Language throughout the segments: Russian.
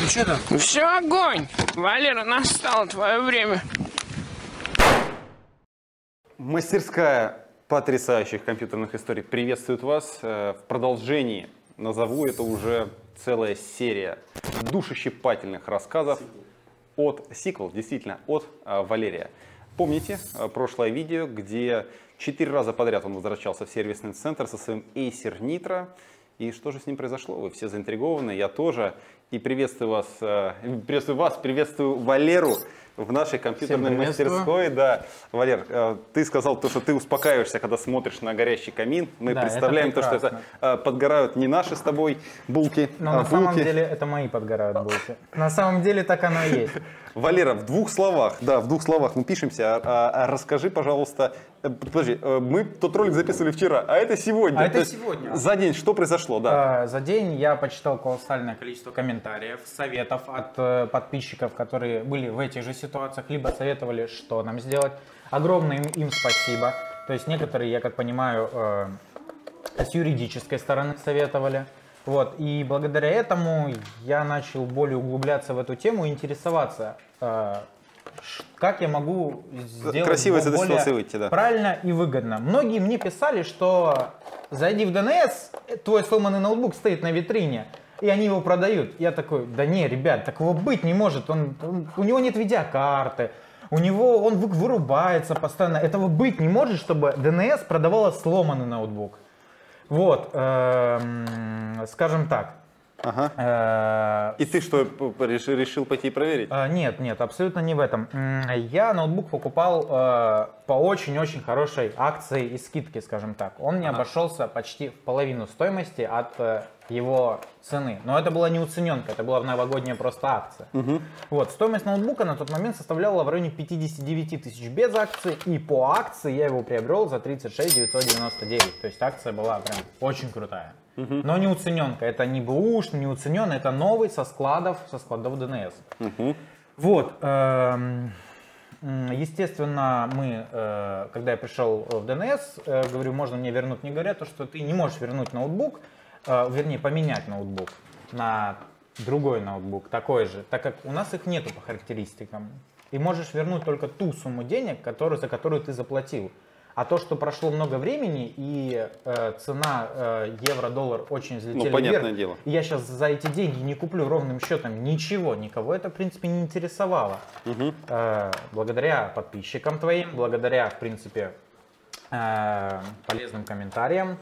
Ну что там? Все огонь! Валера, настало твое время. Мастерская потрясающих компьютерных историй приветствует вас. Э, В продолжении назову это уже целая серия душещипательных рассказов от сиквел, действительно, от э, Валерия. Помните э, прошлое видео, где четыре раза подряд он возвращался в сервисный центр со своим Acer Nitro. И что же с ним произошло? Вы все заинтригованы, я тоже. И приветствую вас, э, приветствую вас, приветствую Валеру в нашей компьютерной мастерской. Да, Валер, э, ты сказал то, что ты успокаиваешься, когда смотришь на горящий камин. Мы Да, это представляем то, что это э, подгорают не наши с тобой булки, Но а на самом булки. деле это мои подгорают булки. На самом деле так оно и есть. Валера, в двух словах, да, в двух словах мы пишемся. А, а- а расскажи, пожалуйста, э, подожди, мы тот ролик записывали вчера, а это сегодня. А это есть сегодня. За день что произошло, да? А, За день я почитал колоссальное количество комментариев, советов от подписчиков, которые были в этих же ситуациях, либо советовали, что нам сделать. Огромное им, им спасибо. То есть некоторые, я как понимаю, э, с юридической стороны советовали. Вот. И благодаря этому я начал более углубляться в эту тему и интересоваться, э, как я могу сделать Красиво из этой ситуации выйти, да. правильно и выгодно. Многие мне писали, что зайди в ДНС, твой сломанный ноутбук стоит на витрине, и они его продают. Я такой, да не, ребят, такого быть не может. Он, он- у него нет видеокарты, у него он вы- вырубается постоянно. Этого быть не может, чтобы ДНС продавала сломанный ноутбук. Вот, эм, скажем так. Ага. э, И ты что, решил, пойти проверить? а, Нет, нет, абсолютно не в этом. Я ноутбук покупал э, по очень-очень хорошей акции и скидке, скажем так. Он мне обошелся почти в половину стоимости от э, его цены. Но это была не уцененка, это была новогодняя просто акция. Вот, стоимость ноутбука на тот момент составляла в районе 59 тысяч без акции, и по акции я его приобрел за 36 999. То есть акция была прям очень крутая. Но не уцененка, это не БУш, не уцененный, это новый со складов, со складов ДНС. Вот, эм, естественно, мы, э, когда я пришел в ДНС, э, говорю, можно мне вернуть, мне говорят, то, что ты не можешь вернуть ноутбук, э, вернее, поменять ноутбук на другой ноутбук, такой же, так как у нас их нету по характеристикам. И можешь вернуть только ту сумму денег, которую, за которую ты заплатил. А то, что прошло много времени и э, цена э, евро-доллар очень взлетели Ну, понятное вверх, дело. я сейчас за эти деньги не куплю ровным счетом ничего, никого это, в принципе, не интересовало. Э, благодаря подписчикам твоим, благодаря, в принципе, э, полезным комментариям,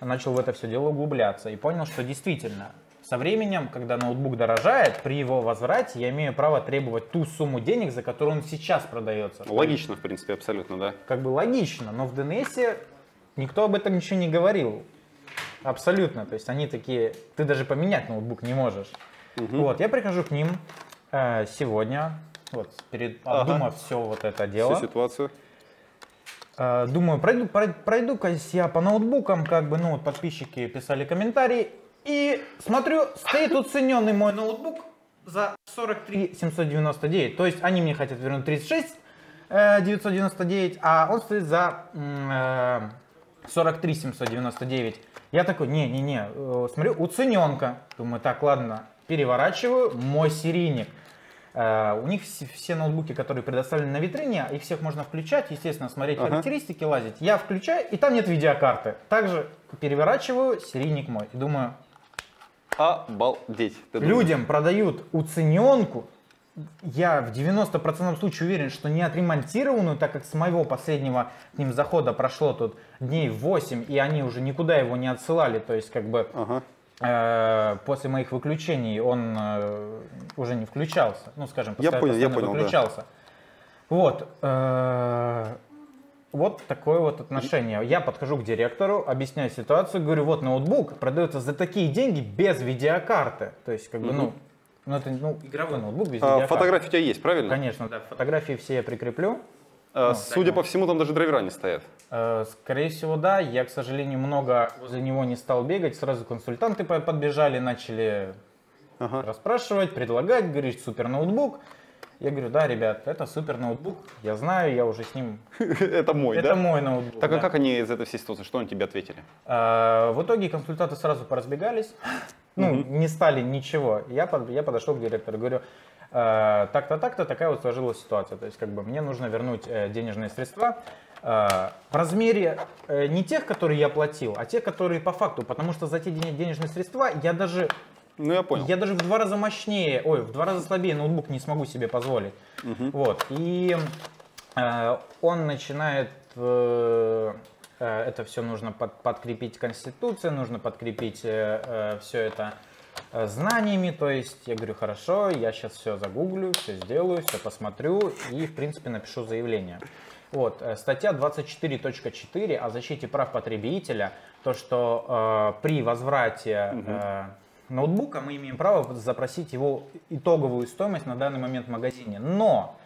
начал в это все дело углубляться и понял, что действительно, со временем, когда ноутбук дорожает, при его возврате я имею право требовать ту сумму денег, за которую он сейчас продается. Логично, в принципе, абсолютно, да. Как бы логично, но в DNS никто об этом ничего не говорил. Абсолютно. То есть они такие, ты даже поменять ноутбук не можешь. Вот, я прихожу к ним э, сегодня, вот, перед, Ага. обдумав все вот это дело. Всю ситуацию. Э, Думаю, пройду, прой- пройду-ка я по ноутбукам, как бы, ну, вот подписчики писали комментарии, и смотрю, стоит уцененный мой ноутбук за 43 799, то есть они мне хотят вернуть 36 э, 999, а он стоит за м, э, 43 799. Я такой, не-не-не, э, смотрю, уцененка. Думаю, так, ладно, переворачиваю, мой серийник. Э, У них все, все ноутбуки, которые предоставлены на витрине, их всех можно включать, естественно, смотреть Ага. характеристики, лазить. Я включаю, и там нет видеокарты. Также переворачиваю серийник мой. И думаю, Обалдеть. Людям продают уцененку. Я в 90% случаев уверен, что не отремонтированную, так как с моего последнего к ним захода прошло тут дней 8, и они уже никуда его не отсылали. То есть, как бы Ага. э, после моих выключений он э, уже не включался. Ну, скажем, Я понял, я понял, да. выключался. Вот. э, вот такое вот отношение. Я подхожу к директору, объясняю ситуацию, говорю, вот ноутбук продается за такие деньги без видеокарты. То есть, как бы, ну, ну, это ну, игровой ноутбук без А, видеокарты. фотографии у тебя есть, правильно? Конечно, да. Фотографии все я прикреплю. А, Ну, судя по всему, там даже драйвера не стоят. Э, Скорее всего, да. Я, к сожалению, много возле него не стал бегать. Сразу консультанты по- подбежали, начали Ага. расспрашивать, предлагать, говорить супер ноутбук. Я говорю, да, ребят, это супер ноутбук, я знаю, я уже с ним, Это мой, это да? мой ноутбук. Так а как они из этой всей ситуации, что они тебе ответили? А, В итоге консультанты сразу поразбегались, ну, не стали ничего. Я, под- я подошел к директору, говорю, «Э, так-то, так-то, такая вот сложилась ситуация. То есть, как бы, мне нужно вернуть э, денежные средства э, в размере э, не тех, которые я платил, а тех, которые по факту. Потому что за те ден- денежные средства я даже, Ну, я понял. я даже в два раза мощнее, ой, в два раза слабее ноутбук не смогу себе позволить. Вот. И э, он начинает э, э, это все нужно под- подкрепить конституцией, нужно подкрепить все это э, знаниями. То есть я говорю, хорошо, я сейчас все загуглю, все сделаю, все посмотрю и, в принципе, напишу заявление. Вот, э, статья 24.4 о защите прав потребителя, то, что э, при возврате э, ноутбука мы имеем право запросить его итоговую стоимость на данный момент в магазине. Но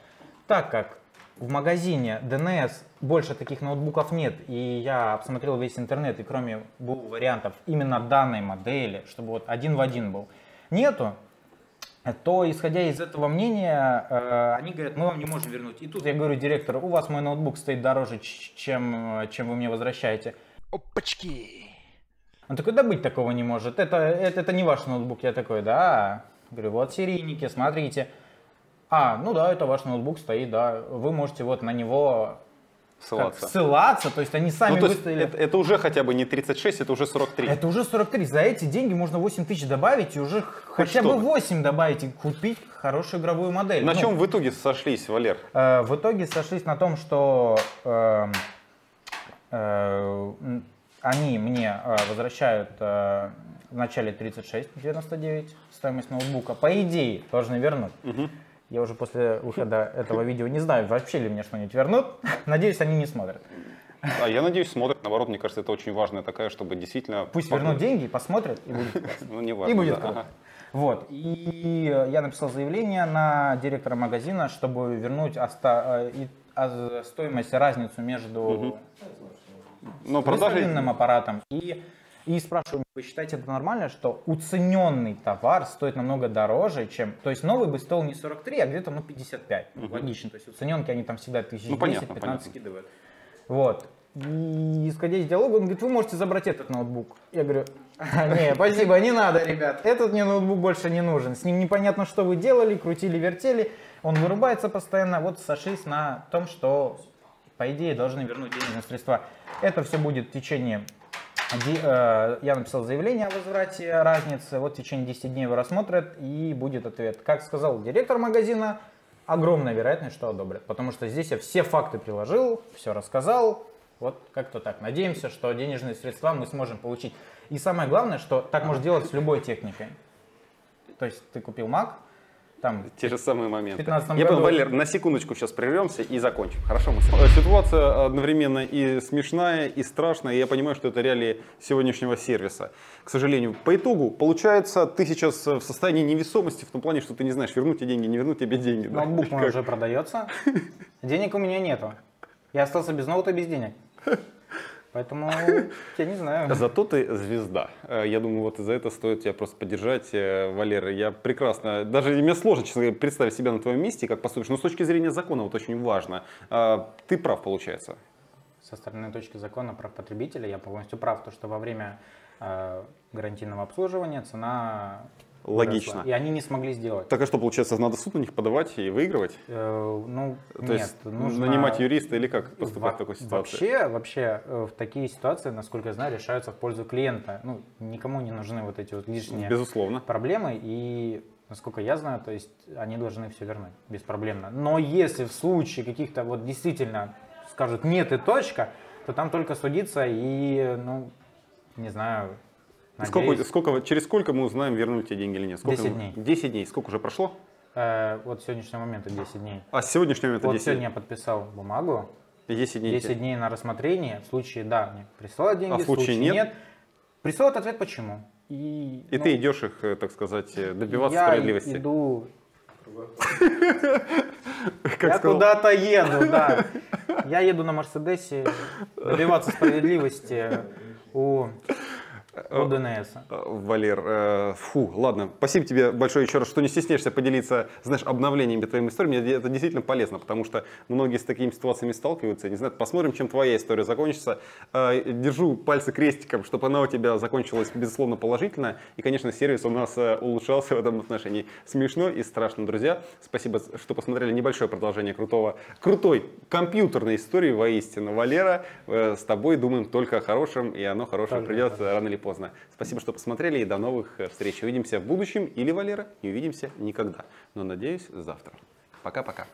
так как в магазине DNS больше таких ноутбуков нет, и я обсмотрел весь интернет, и кроме двух вариантов именно данной модели, чтобы вот один в один был, нету, то, исходя из этого мнения, э, они говорят, мы вам не можем вернуть. И тут я говорю директору, у вас мой ноутбук стоит дороже, чем, э, чем вы мне возвращаете. Опачки. Он такой, да быть такого не может, это, это, это не ваш ноутбук. Я такой, да. Говорю, вот серийники, смотрите. А, ну да, это ваш ноутбук стоит, да. Вы можете вот на него как, Ссылаться. ссылаться, то есть они сами Ну, то выставили. это, это уже хотя бы не 36, это уже 43. Это уже 43. За эти деньги можно 8 тысяч добавить и уже хотя бы что-то. 8 добавить и купить хорошую игровую модель. На Ну, чем в итоге сошлись, Валер? Э, В итоге сошлись на том, что эм, э, м, они мне э, возвращают э, в начале 36,99 стоимость ноутбука. По идее, должны вернуть. Я уже после выхода этого видео не знаю, вообще ли мне что-нибудь вернут. Надеюсь, они не смотрят. А я надеюсь, смотрят. Наоборот, мне кажется, это очень важная такая, чтобы действительно... Пусть вернут деньги, посмотрят и будет. Ну, не важно. И будет круто. Вот. И я написал заявление на директора магазина, чтобы вернуть э, а- стоимость, разницу между Но продажи... выставленным аппаратом и, и спрашиваю, вы считаете это нормально, что уцененный товар стоит намного дороже, чем... То есть новый бы стоил не 43, а где-то ну, 55. Логично. То есть уцененки они там всегда 1010-15 Ну, понятно, понятно. скидывают. Вот. И исходя из диалога, он говорит, вы можете забрать этот ноутбук. Я говорю, «А, не, спасибо, не надо, ребят. Этот мне ноутбук больше не нужен. С ним непонятно, что вы делали, крутили, вертели. Он вырубается постоянно. Вот сошлись на том, что, по идее, должны вернуть денежные средства. Это все будет в течение... э, Я написал заявление о возврате разницы. Вот в течение 10 дней его рассмотрят и будет ответ. Как сказал директор магазина, огромная вероятность, что одобрят. Потому что здесь я все факты приложил, все рассказал. Вот как-то так. Надеемся, что денежные средства мы сможем получить. И самое главное, что так можно делать с любой техникой. То есть ты купил Mac, там Те же самые моменты. В 15 Я понял, году- Валер, на секундочку сейчас прервемся и закончим. Хорошо, мы с вами. Ситуация одновременно и смешная, и страшная. и Я понимаю, что это реалии сегодняшнего сервиса. К сожалению, по итогу, получается, ты сейчас в состоянии невесомости в том плане, что ты не знаешь, вернуть тебе деньги, не вернуть тебе деньги. да? ноутбук мой уже продается. Денег у меня нету. Я остался без ноута, без денег. Поэтому я не знаю. Зато ты звезда. Э, Я думаю, вот за это стоит тебя просто поддержать, э, Валера. Я прекрасно, даже мне сложно, честно говоря, представить себя на твоем месте, как поступишь. Но с точки зрения закона вот очень важно. А, Ты прав, получается. Со стороны точки закона прав потребителя я полностью прав, то что во время э, гарантийного обслуживания цена Логично. выросла. И они не смогли сделать. Так а что, получается, надо суд на них подавать и выигрывать? Э, ну, То нет, есть нужно... нанимать юриста или как поступать Во- в такой ситуации? Вообще, вообще э, в такие ситуации, насколько я знаю, решаются в пользу клиента. Ну, никому не нужны вот эти вот лишние Безусловно. проблемы, и, насколько я знаю, то есть они должны все вернуть беспроблемно. Но если в случае каких-то вот действительно скажут нет и точка, то там только судиться и, ну, не знаю, надеюсь, сколько, через сколько мы узнаем, вернуть тебе деньги или нет? Сколько 10 мы- дней. 10 дней. Сколько уже прошло? э, вот с сегодняшнего момента 10 дней. А с сегодняшнего момента Вот 10 сегодня я подписал бумагу, 10 дней. 10 дней на рассмотрение. В случае да, мне присылают деньги, А в случае нет? Присылают ответ почему. И, И ну, ты идешь их, э, так сказать, э, добиваться я справедливости. иду Как я куда-то еду, да. Я еду на Мерседесе добиваться справедливости у у ДНС. Э, Валер, э, фу, ладно, спасибо тебе большое еще раз, что не стесняешься поделиться, знаешь, обновлениями твоими историями. Мне Это действительно полезно, потому что многие с такими ситуациями сталкиваются. Не знаю, посмотрим, чем твоя история закончится. Э, Держу пальцы крестиком, чтобы она у тебя закончилась, безусловно, положительно. И, конечно, сервис у нас э, улучшался в этом отношении. Смешно и страшно, друзья. Спасибо, что посмотрели небольшое продолжение крутого, крутой компьютерной истории воистину. Валера, э, с тобой думаем только о хорошем, и оно хорошее придет рано или поздно. Спасибо, что посмотрели, и до новых э, встреч. Увидимся в будущем или, Валера, не увидимся никогда. Но, надеюсь, завтра. Пока-пока.